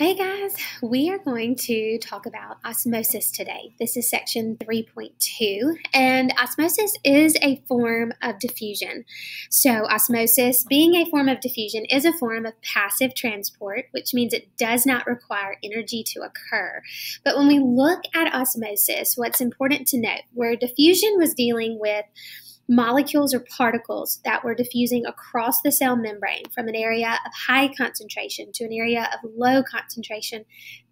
Hey guys, we are going to talk about osmosis today. This is section 3.2, and osmosis is a form of diffusion. So, osmosis, being a form of diffusion, is a form of passive transport, which means it does not require energy to occur. But when we look at osmosis, what's important to note, where diffusion was dealing with molecules or particles that were diffusing across the cell membrane from an area of high concentration to an area of low concentration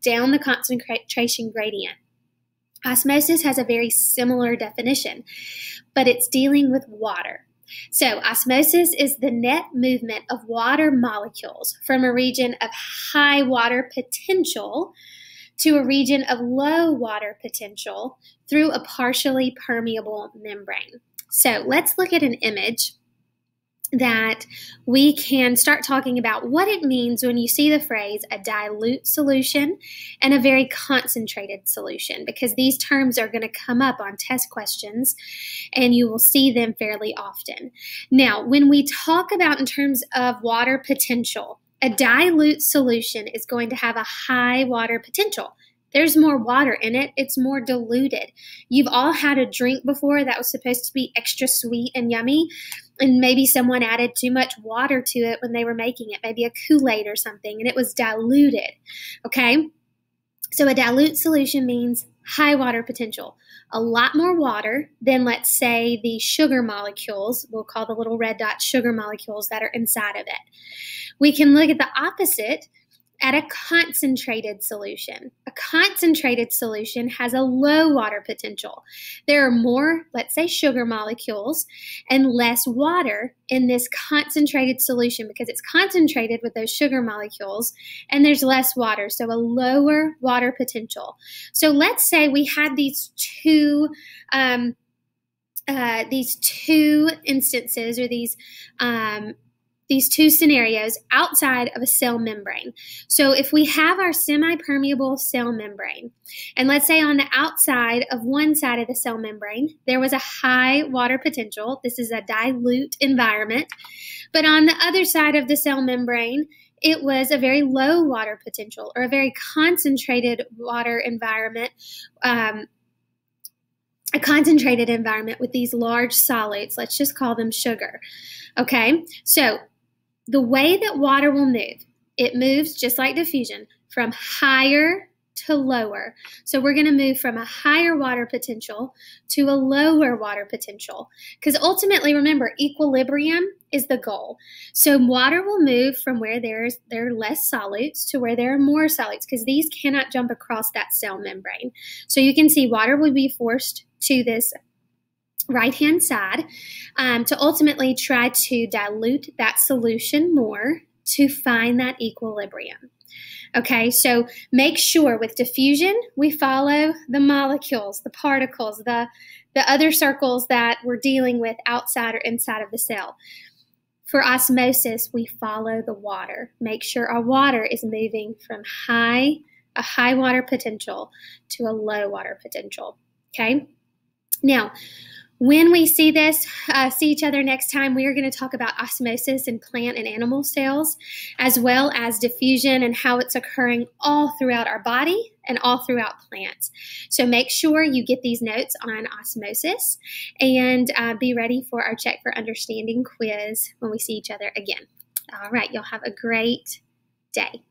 down the concentration gradient. Osmosis has a very similar definition, but it's dealing with water. So, osmosis is the net movement of water molecules from a region of high water potential to a region of low water potential through a partially permeable membrane. So let's look at an image that we can start talking about what it means when you see the phrase a dilute solution and a very concentrated solution, because these terms are going to come up on test questions and you will see them fairly often. Now, when we talk about in terms of water potential, a dilute solution is going to have a high water potential. There's more water in it. It's more diluted. You've all had a drink before that was supposed to be extra sweet and yummy, and maybe someone added too much water to it when they were making it, maybe a Kool Aid or something, and it was diluted. Okay? So a dilute solution means high water potential. A lot more water than, let's say, the sugar molecules, we'll call the little red dot sugar molecules that are inside of it. We can look at the opposite at a concentrated solution. A concentrated solution has a low water potential. There are more, let's say, sugar molecules and less water in this concentrated solution because it's concentrated with those sugar molecules and there's less water, so a lower water potential. So let's say we had these two. Um, uh, these two instances or these um, these two scenarios outside of a cell membrane. So if we have our semi-permeable cell membrane, and let's say on the outside of one side of the cell membrane, there was a high water potential. This is a dilute environment. But on the other side of the cell membrane, it was a very low water potential or a very concentrated water environment. Um, a concentrated environment with these large solids. Let's just call them sugar. Okay, so the way that water will move, it moves just like diffusion from higher to lower. So we're going to move from a higher water potential to a lower water potential. Because ultimately, remember, equilibrium is the goal. So water will move from where there's there are less solutes to where there are more solutes because these cannot jump across that cell membrane. So you can see water will be forced to this right hand side um, to ultimately try to dilute that solution more to find that equilibrium. Okay, so make sure with diffusion we follow the molecules, the particles, the, the other circles that we're dealing with outside or inside of the cell. For osmosis, we follow the water. Make sure our water is moving from high, a high water potential to a low water potential. Okay? Now, when we see this, uh, see each other next time, we are going to talk about osmosis in plant and animal cells, as well as diffusion and how it's occurring all throughout our body and all throughout plants. So make sure you get these notes on osmosis and uh, be ready for our Check for Understanding quiz when we see each other again. All right, you'll have a great day.